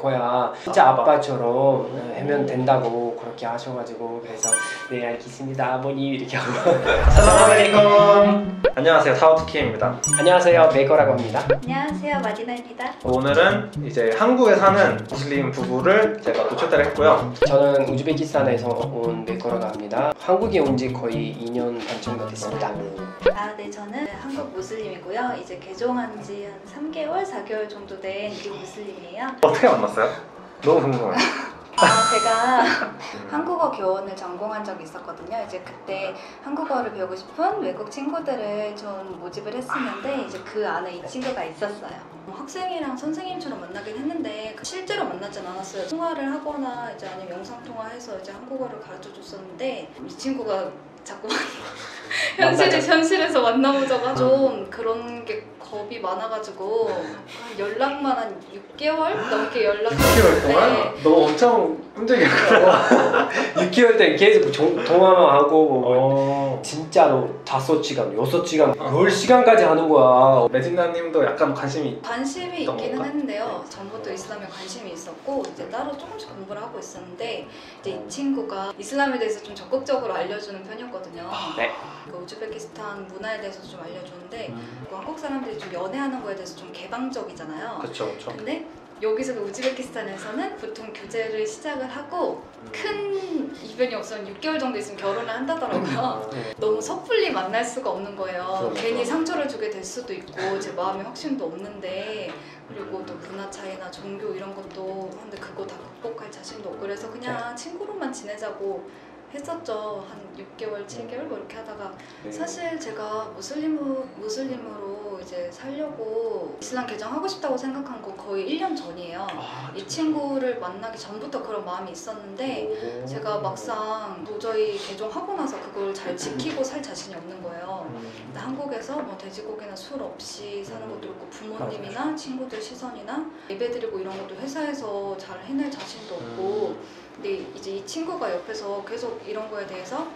거야 진짜 아빠처럼 하면 된다고 그렇게 하셔가지고 그래서 네 알겠습니다 아버님 이렇게 하고 السلام عليكم. 안녕하세요 타워트키입니다. 안녕하세요 메이커라고 합니다 안녕하세요 마디나입니다. 오늘은 이제 한국에 사는 무슬림 부부를 제가 또 초대를 했고요. 저는 우즈베키스탄에서 온 메이커라고 합니다 한국에 온 지 거의 2년 반 정도 됐습니다 아, 네, 저는 한국 무슬림이고요. 이제 개종한 지 한 3개월, 4개월 정도 된 미국 무슬림이에요. 어떻게 만났어요? 너무 궁금해요. 아, 제가 한국어 교원을 전공한 적이 있었거든요. 이제 그때 한국어를 배우고 싶은 외국 친구들을 좀 모집을 했었는데 이제 그 안에 이 친구가 있었어요. 학생이랑 선생님처럼 만나긴 했는데 실제로 만나진 않았어요. 통화를 하거나 이제 아니면 영상 통화해서 이제 한국어를 가르쳐 줬었는데 이 친구가 자꾸만 현실 만나자. 현실에서 만나보자가 좀 그런 게 겁이 많아가지고 한 연락만 한 6개월 넘게 연락 6개월 동안 네. 너 엄청 힘들겠고. 6개월 때 계속 종- 통화만 하고 뭐 어. 진짜로 5시간, 6시간, 어. 10시간까지 하는 거야 메진나님도 약간 관심이 관심이 있기는 건가? 했는데요. 전부터 이슬람에 관심이 있었고 이제 따로 조금씩 공부를 하고 있었는데 이제 이 친구가 이슬람에 대해서 좀 적극적으로 알려주는 편이었거든요. 네. 그 우즈베키스탄 문화에 대해서 좀 알려주는데 음. 그 한국 사람들이 좀 연애하는 거에 대해서 좀 개방적이잖아요. 그렇죠, 그렇죠. 근데 여기서 그 우즈베키스탄에서는 보통 교제를 시작을 하고 큰 이변이 없으면 6개월 정도 있으면 결혼을 한다더라고요. 너무 섣불리 만날 수가 없는 거예요. 그럼, 괜히. 상처를 주게 될 수도 있고 제 마음에 확신도 없는데 그리고 또 문화 차이나 종교 이런 것도 근데 그거 다 극복할 자신도 없고 그래서 그냥 친구로만 지내자고 했었죠. 한 6개월, 7개월 뭐 이렇게 하다가 네. 사실 제가 무슬림 무슬림으로 이제 살려고 이슬람 개정하고 싶다고 생각한 건 거의 1년 전이에요. 아, 이 친구를 만나기 전부터 그런 마음이 있었는데 오. 제가 막상 도저히 개종하고 나서 그걸 잘 지키고 살 자신이 없는 거예요. 음. 한국에서 뭐 돼지고기나 술 없이 사는 것도 그렇고 부모님이나 친구들 시선이나 예배드리고 이런 것도 회사에서 잘 해낼 자신도 없고 근데 이제 이 친구가 옆에서 계속 이런 거에 대해서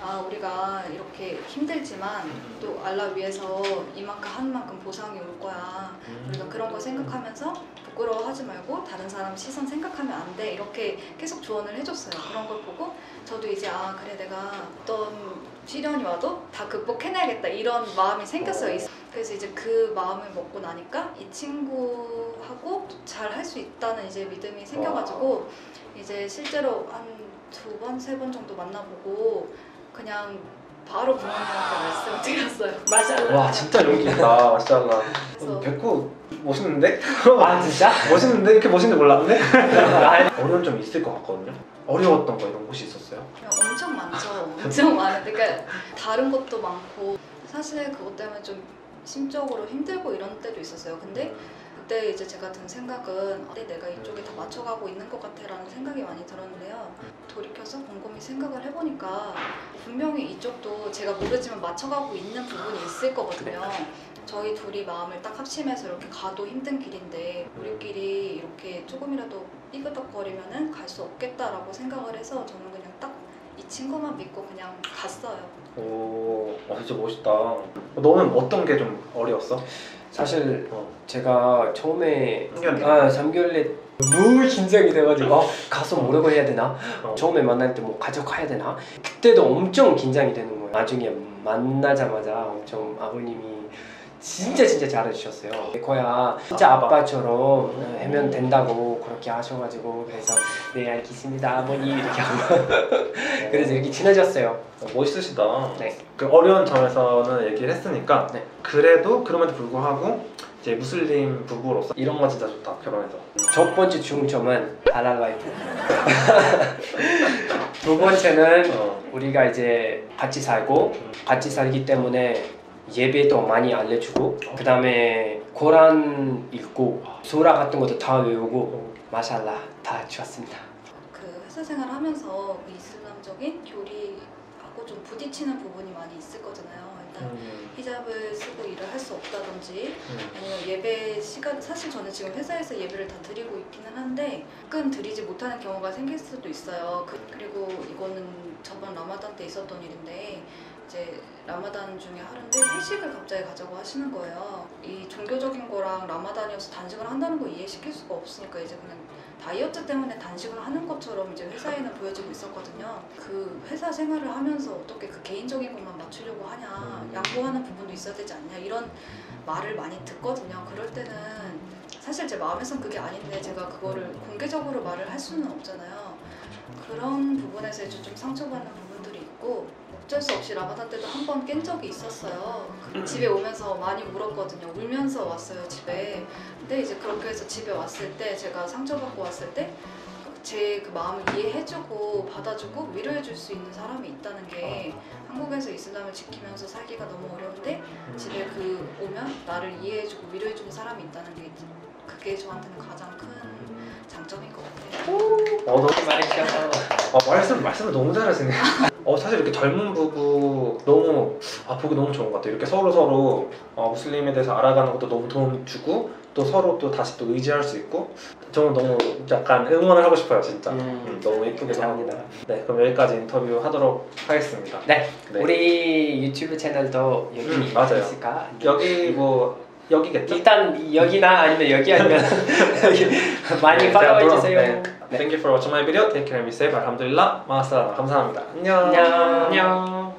아 우리가 이렇게 힘들지만 또 알라 위해서 이만큼 한 만큼 보상이 올 거야. 음. 우리가 그런 거 생각하면서 부끄러워하지 말고 다른 사람 시선 생각하면 안 돼. 이렇게 계속 조언을 해줬어요. 그런 걸 보고 저도 이제 아 그래 내가 어떤 시련이 와도 다 극복해내야겠다. 이런 마음이 생겼어요. 이- 그래서 이제 그 마음을 먹고 나니까 이 친구하고 잘 할 수 있다는 이제 믿음이 생겨가지고 이제 실제로 한 두 번 세 번 정도 만나보고 그냥 바로 부모님한테 말씀을 드렸어요 맞아 와 진짜 용기 있다 마샬라 그래서 백구 멋있는데? 아 진짜? 멋있는데? 이렇게 멋있는지 몰랐는데? 아, 어려운 점이 있을 것 같거든요 어려웠던 거 이런 곳이 있었어요? 그냥 엄청 많죠. 엄청 많은데 그러니까 다른 것도 많고 사실 그것 때문에 좀 심적으로 힘들고 이런 때도 있었어요. 근데 그때 이제 제가 든 생각은 그때 내가 이쪽에 다 맞춰가고 있는 것 같아라는 생각이 많이 들었는데요. 돌이켜서 곰곰이 생각을 해보니까 분명히 이쪽도 제가 모르지만 맞춰가고 있는 부분이 있을 거거든요. 저희 둘이 마음을 딱 합심해서 이렇게 가도 힘든 길인데 우리끼리 이렇게 조금이라도 삐그덕거리면은 갈 수 없겠다라고 생각을 해서 저는 그냥 딱 이 친구만 믿고 그냥 갔어요. 오, 와 진짜 멋있다. 너는 어떤 게 좀 어려웠어? 사실 어. 제가 처음에 3개월 아 3개월에 너무 긴장이 돼가지고 어, 가서 뭐라고 해야 되나? 어. 처음에 만날 때 뭐 가져가야 되나? 그때도 엄청 긴장이 되는 거예요. 나중에 만나자마자 엄청 아버님이 진짜 진짜 잘해주셨어요. 거야 진짜 아빠처럼 하면 된다고 그렇게 하셔가지고 그래서 네 알겠습니다 아버님 이렇게 하고 그래서 이렇게 친해졌어요. 어, 멋있으시다. 네. 그 어려운 점에서는 얘기를 했으니까 네. 그래도 그럼에도 불구하고 이제 무슬림 부부로서 이런 건 진짜 좋다 결혼해서. 첫 번째 좋은 점은 할랄 라이프. 두 번째는 어. 우리가 이제 같이 살고 같이 살기 때문에 예배도 많이 알려주고 그 다음에 고란 읽고 소라 같은 것도 다 외우고 마샬라 다 좋았습니다. 그 회사 생활 하면서 그 이슬람적인 교리하고 좀 부딪히는 부분이 많이 있을 거잖아요. 일단 음. 히잡을 쓰고 일을 할 수 없다든지 음. 아니면 예배 시간 사실 저는 지금 회사에서 예배를 다 드리고 있기는 한데 가끔 드리지 못하는 경우가 생길 수도 있어요. 그, 그리고 이거는 저번 라마단 때 있었던 일인데 이제 라마단 중에 하루인데 회식을 갑자기 가자고 하시는 거예요. 이 종교적인 거랑 라마단이어서 단식을 한다는 거 이해시킬 수가 없으니까 이제 그냥 다이어트 때문에 단식을 하는 것처럼 이제 회사에는 보여지고 있었거든요. 그 회사 생활을 하면서 어떻게 그 개인적인 것만 맞추려고 하냐, 양보하는 부분도 있어야 되지 않냐 이런 말을 많이 듣거든요. 그럴 때는 사실 제 마음에선 그게 아닌데 제가 그거를 공개적으로 말을 할 수는 없잖아요. 그런 부분에서 좀 상처받는 부분들이 있고 어쩔 수 없이 라마단 때도 한 번 깬 적이 있었어요. 그 집에 오면서 많이 울었거든요. 울면서 왔어요 집에. 근데 이제 그렇게 해서 집에 왔을 때 제가 상처받고 왔을 때 제 그 마음을 이해해주고 받아주고 위로해줄 수 있는 사람이 있다는 게 한국에서 이슬람을 지키면서 살기가 너무 어려운데 집에 그 오면 나를 이해해주고 위로해주는 사람이 있다는 게 그게 저한테는 가장 큰 장점인 것 같아요. 어, 너무 말이죠. 어, 말씀 말씀을 너무 잘하시네. 어 사실 이렇게 젊은 부부 너무 아 보기 너무 좋은 것 같아요. 이렇게 서로 서로 어, 무슬림에 대해서 알아가는 것도 너무 도움 주고 또 서로 또 다시 또 의지할 수 있고 저는 너무 약간 응원을 하고 싶어요 진짜. 음, 음, 너무 예쁘기도. 감사합니다. 네 그럼 여기까지 인터뷰 하도록 하겠습니다. 네, 네. 우리 유튜브 채널도 여기 음, 맞아요. 있을까? 여기 뭐 여기겠죠? 일단 여기나 아니면 여기 아니면 여기 많이 네, 팔로우해 제가 주세요. 네. Thank you for watching my video. Take care safe. 알함둘라 마사라. 감사합니다. 안녕. 안녕. 안녕. 어.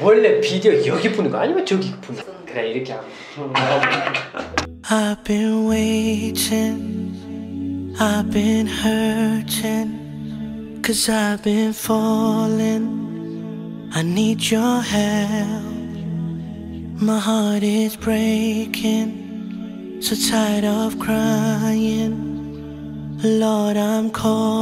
원래 비디오 여기 보는 거 아니면 저기 보는 거? 그래 이렇게 하면. I've been waiting, I've been hurting, cause I've been falling. I need your help. My heart is breaking, so tired of crying. Lord, I'm calling.